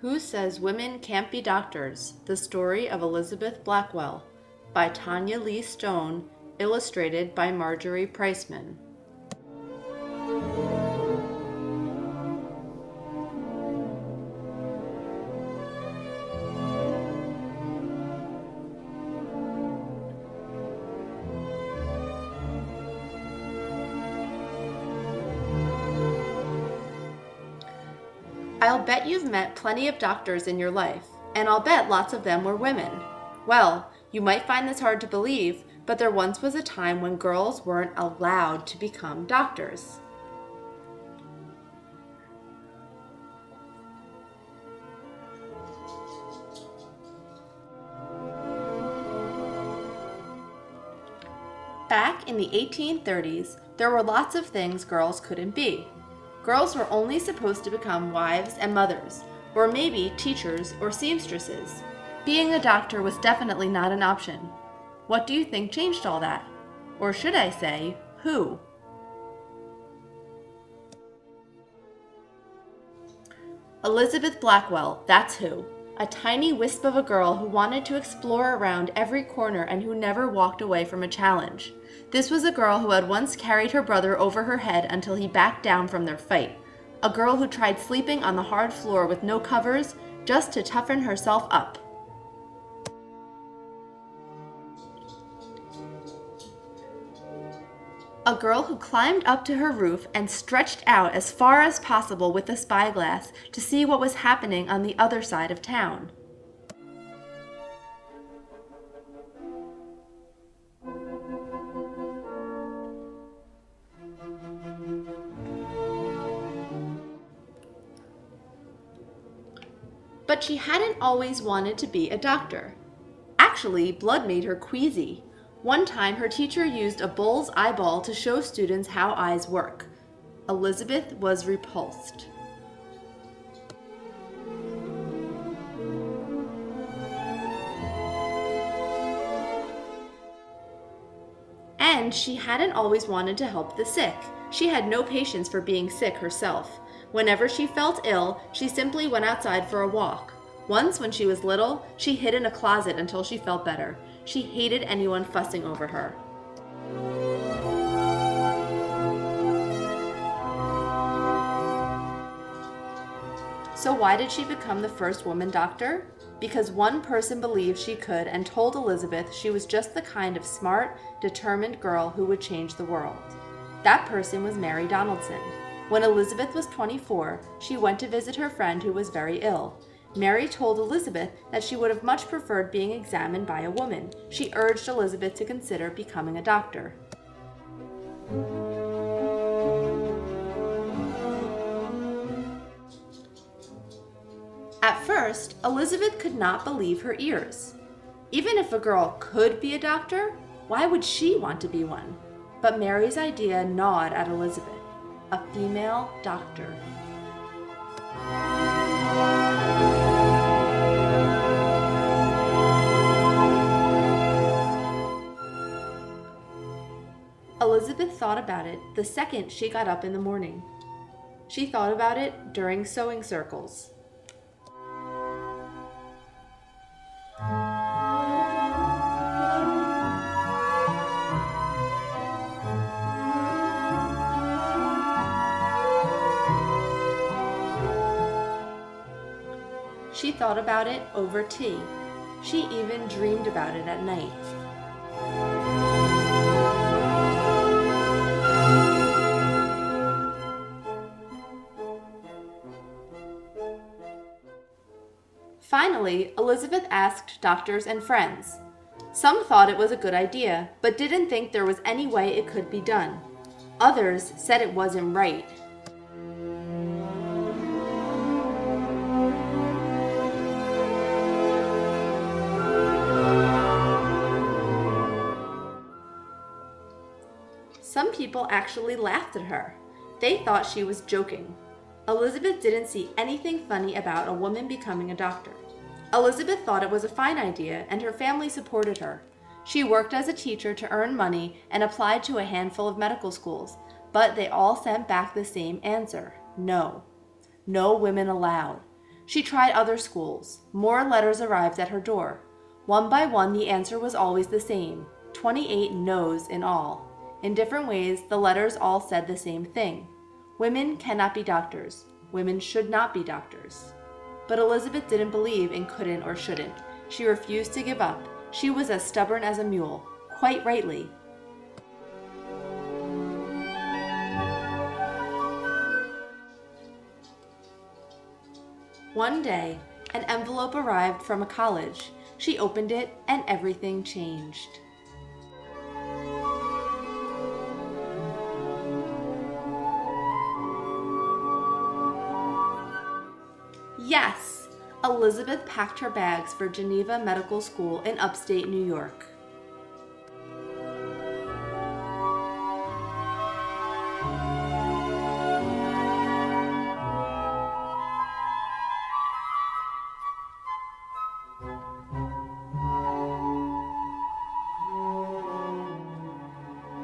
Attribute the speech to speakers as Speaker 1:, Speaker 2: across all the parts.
Speaker 1: Who Says Women Can't Be Doctors? The Story of Elizabeth Blackwell by Tanya Lee Stone, illustrated by Marjorie Priceman. I'll bet you've met plenty of doctors in your life, and I'll bet lots of them were women. Well, you might find this hard to believe, but there once was a time when girls weren't allowed to become doctors. Back in the 1830s, there were lots of things girls couldn't be. Girls were only supposed to become wives and mothers, or maybe teachers or seamstresses. Being a doctor was definitely not an option. What do you think changed all that? Or should I say, who? Elizabeth Blackwell, that's who. A tiny wisp of a girl who wanted to explore around every corner and who never walked away from a challenge. This was a girl who had once carried her brother over her head until he backed down from their fight. A girl who tried sleeping on the hard floor with no covers just to toughen herself up. A girl who climbed up to her roof and stretched out as far as possible with a spyglass to see what was happening on the other side of town. But she hadn't always wanted to be a doctor. Actually, blood made her queasy. One time, her teacher used a bull's eyeball to show students how eyes work. Elizabeth was repulsed. And she hadn't always wanted to help the sick. She had no patience for being sick herself. Whenever she felt ill, she simply went outside for a walk. Once, when she was little, she hid in a closet until she felt better. She hated anyone fussing over her. So, why did she become the first woman doctor? Because one person believed she could and told Elizabeth she was just the kind of smart, determined girl who would change the world. That person was Mary Donaldson. When Elizabeth was 24, she went to visit her friend who was very ill. Mary told Elizabeth that she would have much preferred being examined by a woman. She urged Elizabeth to consider becoming a doctor. At first, Elizabeth could not believe her ears. Even if a girl could be a doctor, why would she want to be one? But Mary's idea gnawed at Elizabeth a female doctor. Elizabeth thought about it the second she got up in the morning. She thought about it during sewing circles. She thought about it over tea. She even dreamed about it at night. Finally, Elizabeth asked doctors and friends. Some thought it was a good idea, but didn't think there was any way it could be done. Others said it wasn't right. Some people actually laughed at her. They thought she was joking. Elizabeth didn't see anything funny about a woman becoming a doctor. Elizabeth thought it was a fine idea, and her family supported her. She worked as a teacher to earn money and applied to a handful of medical schools, but they all sent back the same answer no. No women allowed. She tried other schools. More letters arrived at her door. One by one, the answer was always the same 28 no's in all. In different ways, the letters all said the same thing Women cannot be doctors. Women should not be doctors. But Elizabeth didn't believe in couldn't or shouldn't. She refused to give up. She was as stubborn as a mule, quite rightly. One day, an envelope arrived from a college. She opened it and everything changed. Yes, Elizabeth packed her bags for Geneva Medical School in upstate New York.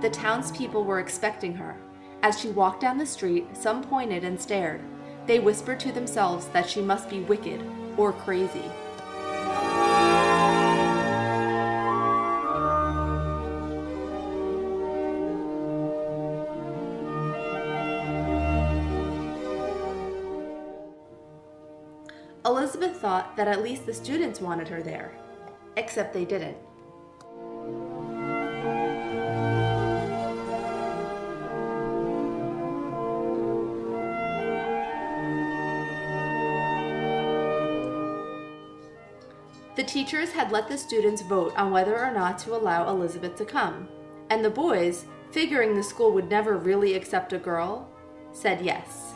Speaker 1: The townspeople were expecting her. As she walked down the street, some pointed and stared. They whispered to themselves that she must be wicked or crazy. Elizabeth thought that at least the students wanted her there, except they didn't. The teachers had let the students vote on whether or not to allow Elizabeth to come, and the boys, figuring the school would never really accept a girl, said yes.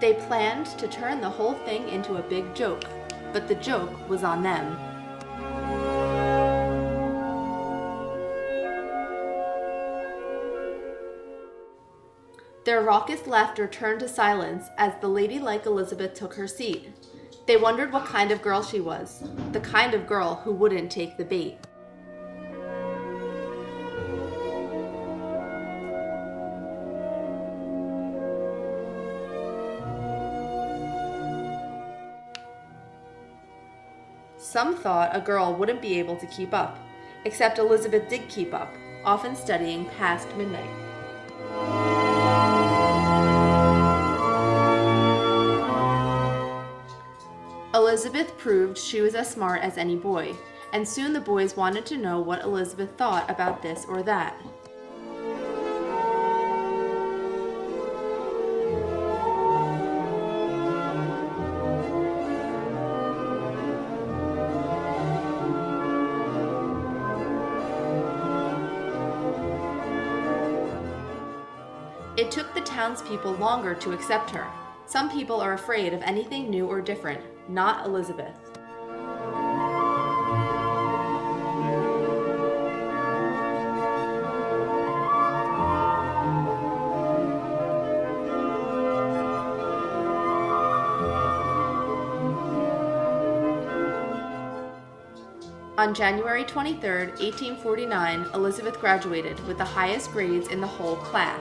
Speaker 1: They planned to turn the whole thing into a big joke, but the joke was on them. Their raucous laughter turned to silence as the ladylike Elizabeth took her seat. They wondered what kind of girl she was, the kind of girl who wouldn't take the bait. Some thought a girl wouldn't be able to keep up, except Elizabeth did keep up, often studying past midnight. Elizabeth proved she was as smart as any boy, and soon the boys wanted to know what Elizabeth thought about this or that. It took the townspeople longer to accept her. Some people are afraid of anything new or different, not Elizabeth. On January 23, 1849, Elizabeth graduated with the highest grades in the whole class.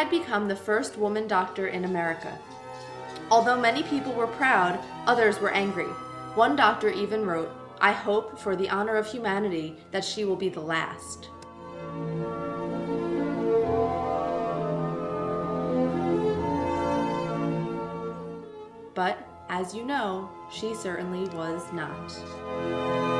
Speaker 1: Had become the first woman doctor in America. Although many people were proud, others were angry. One doctor even wrote, I hope, for the honor of humanity, that she will be the last. But, as you know, she certainly was not.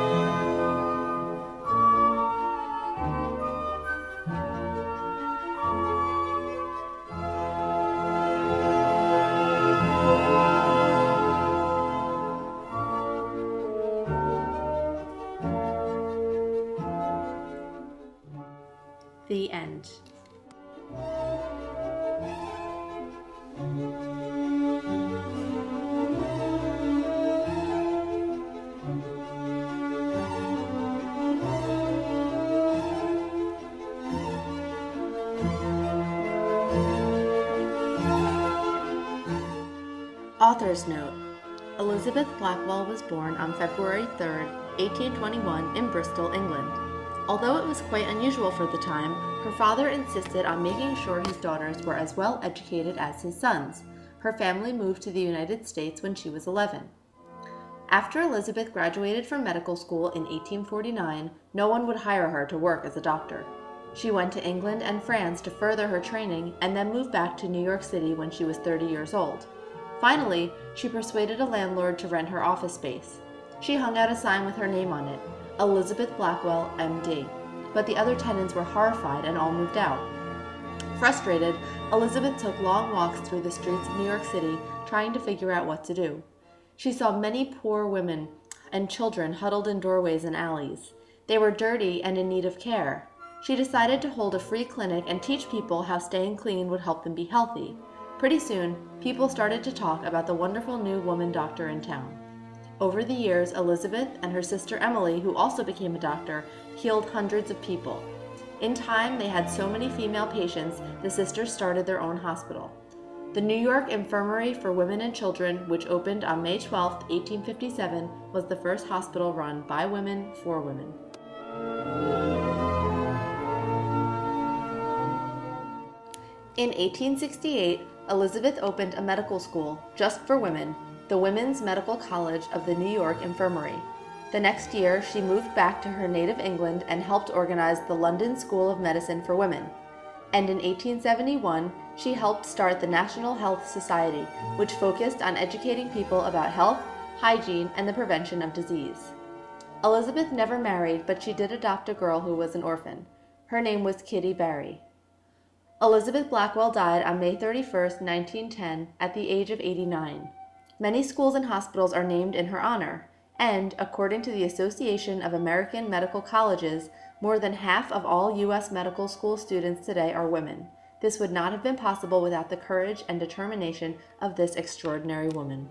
Speaker 1: Author's Note Elizabeth Blackwell was born on February 3, 1821, in Bristol, England. Although it was quite unusual for the time, her father insisted on making sure his daughters were as well educated as his sons. Her family moved to the United States when she was 11. After Elizabeth graduated from medical school in 1849, no one would hire her to work as a doctor. She went to England and France to further her training and then moved back to New York City when she was 30 years old. Finally, she persuaded a landlord to rent her office space. She hung out a sign with her name on it Elizabeth Blackwell, MD. But the other tenants were horrified and all moved out. Frustrated, Elizabeth took long walks through the streets of New York City trying to figure out what to do. She saw many poor women and children huddled in doorways and alleys. They were dirty and in need of care. She decided to hold a free clinic and teach people how staying clean would help them be healthy. Pretty soon, people started to talk about the wonderful new woman doctor in town. Over the years, Elizabeth and her sister Emily, who also became a doctor, healed hundreds of people. In time, they had so many female patients, the sisters started their own hospital. The New York Infirmary for Women and Children, which opened on May 12, 1857, was the first hospital run by women for women. In 1868, Elizabeth opened a medical school just for women, the Women's Medical College of the New York Infirmary. The next year, she moved back to her native England and helped organize the London School of Medicine for Women. And in 1871, she helped start the National Health Society, which focused on educating people about health, hygiene, and the prevention of disease. Elizabeth never married, but she did adopt a girl who was an orphan. Her name was Kitty Barry. Elizabeth Blackwell died on May 31, 1910, at the age of 89. Many schools and hospitals are named in her honor, and, according to the Association of American Medical Colleges, more than half of all U.S. medical school students today are women. This would not have been possible without the courage and determination of this extraordinary woman.